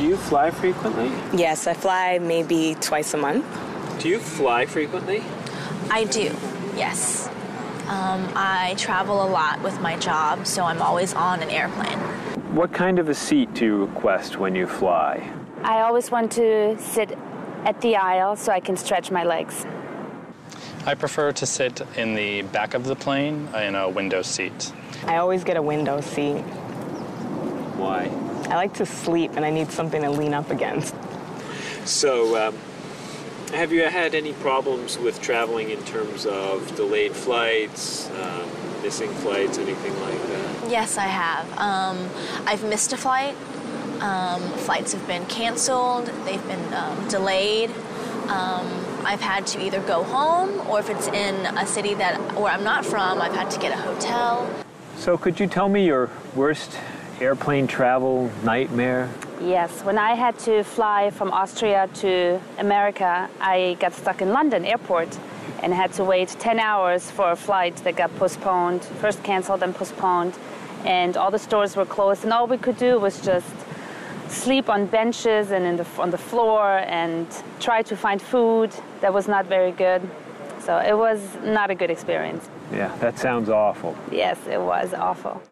Do you fly frequently? Yes, I fly maybe twice a month. Do you fly frequently? I do, yes. Um, I travel a lot with my job, so I'm always on an airplane. What kind of a seat do you request when you fly? I always want to sit at the aisle so I can stretch my legs. I prefer to sit in the back of the plane in a window seat. I always get a window seat. Why? I like to sleep and I need something to lean up against. So, um, have you had any problems with traveling in terms of delayed flights, um, missing flights, anything like that? Yes, I have. Um, I've missed a flight. Um, flights have been canceled, they've been um, delayed. Um, I've had to either go home or if it's in a city that where I'm not from, I've had to get a hotel. So, could you tell me your worst airplane travel nightmare? Yes, when I had to fly from Austria to America, I got stuck in London airport and had to wait 10 hours for a flight that got postponed, first canceled and postponed, and all the stores were closed, and all we could do was just sleep on benches and the, on the floor and try to find food that was not very good. So it was not a good experience. Yeah, that sounds awful. Yes, it was awful.